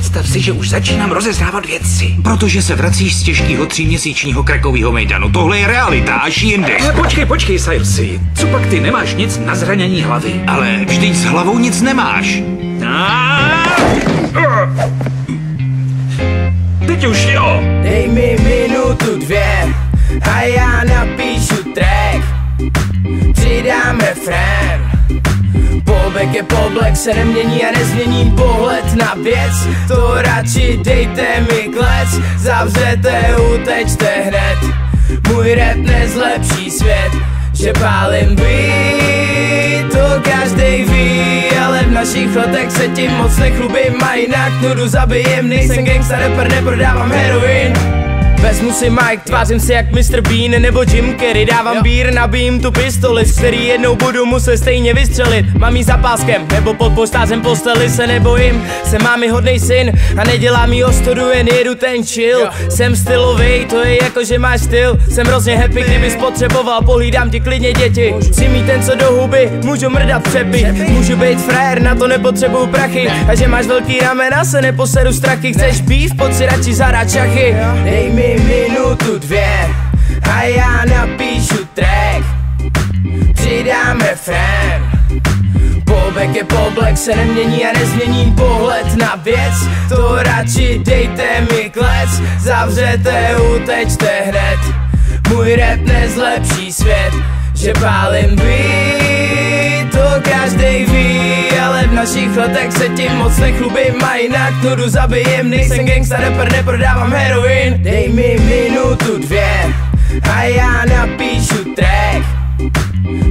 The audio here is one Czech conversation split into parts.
Představ si, že už začínám rozeznávat věci. Protože se vracíš z těžkého tříměsíčního krakového mejdanu. Tohle je realita, až jinde. Ne, počkej, počkej, Silesi. Co pak ty nemáš nic na zranění hlavy? Ale vždyť s hlavou nic nemáš. Teď už jo. Dej mi minutu dvě a já napíšu track Přidáme friend Je poblek, se nemění a nezměním pohled na věc. To radši dejte mi klec, zavřete, utečte hned. Můj rap nezlepší svět, že pálím beat. To každej ví, ale v našich letech se tím moc nechlubím. A jinak nudu zabijem, nejsem gangsta rapper, neprodávám heroin Vezmu si mic, tvářím se jak Mr. Bean nebo Jim Carrey. Dávám bír, nabijím tu pistoli, z který jednou budu muset stejně vystřelit. Mám jí za páskem, nebo pod postářem posteli se nebojím. Jsem mámi hodnej syn a nedělám jí ostudu, jen jedu ten chill. Jsem stylový, to je jako že máš styl. Jsem hrozně happy, kdybys potřeboval, pohlídám ti klidně děti. Chci mít ten co do huby, můžu mrdat přepy. Můžu být frajer, na to nepotřebuju prachy. A že máš velký ramena, se neposedu strachy. Chceš býv, pojď si radši zahrát šachy. Dej mi minutu dvě. A já napíšu track. Přidáme friend Polbek je poblek, se nemění a nezměním pohled na věc. To radši dejte mi klec, zavřete, utečte hned. Můj rap nezlepší svět, že pálím beat To každej ví, našich letech se tím moc nechlubím A jinak nudu zabijem, nejsem gangsta rapper, neprodávám heroin. Dej mi minutu dvě a já napíšu track.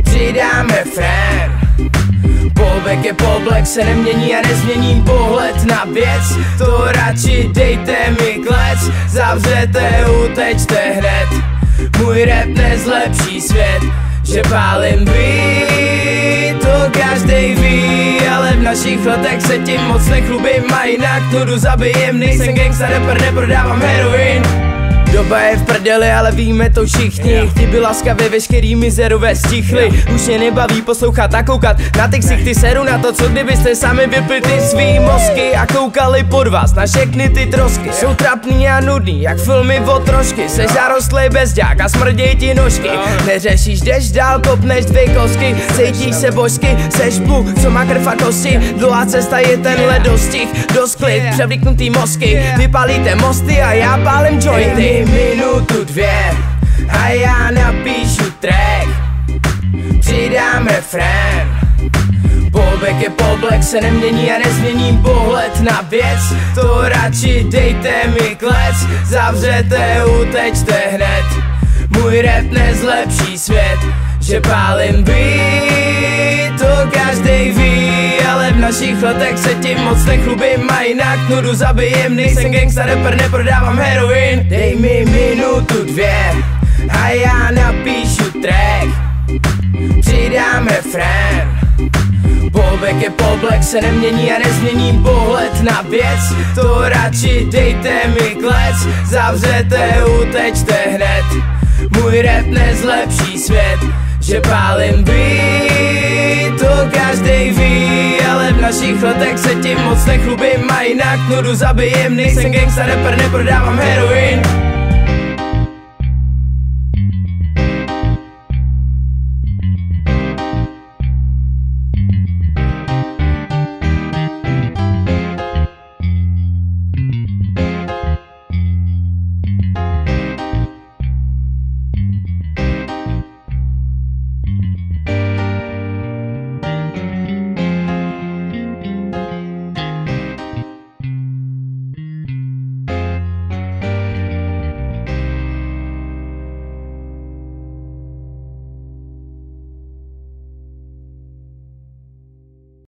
Přidáme friend Polbek je poblek, se nemění a nezměním pohled na věc. To radši dejte mi klec, zavřete, utečte hned. Můj rap nezlepší svět, že pálím beat našich letech se tím moc nechlubím A jinak nudu zabijem, nejsem gangsta rapper, neprodávám heroin Doba je v prdeli, ale víme to všichni. Chti by laskavě veškerý mizerové stichly Už mě nebaví poslouchat a koukat. Na ty ksichty Seru na to, co kdybyste sami vypli ty svý mozky A koukali pod vás na všechny ty trosky. Jsou trapný a nudný, jak filmy o trošky. Seš zarostlej bezďák a smrděj ti nožky. Neřešíš, jdeš dál, kopneš dvě kosky. Cítíš se božsky, seš půl, co má krv a kosti. Dlouhá cesta je tenhle dostih, dost klid, převlíknutý mozky. Vypalíte mosty a já pálím jointy minutu dvě a já napíšu track. Přidáme friend Polbek je poblek, se nemění a nezměním pohled na věc. To radši dejte mi klec, zavřete, utečte hned. Můj rap nezlepší svět, že pálím beat našich letech se tím moc nechlubím A jinak nudu zabijem, nejsem gangsta rapper, neprodávám heroin. Dej mi minutu dvě a já napíšu track. Přidáme friend Polbek je poblek, se nemění a nezměním pohled na věc. To radši dejte mi klec, zavřete, utečte hned. Můj rap nezlepší svět, že pálím beat To každej ví, ale v našich letech se tím moc nechlubím A jinak nudu zabijem, nejsem gangsta rapper, neprodávám heroin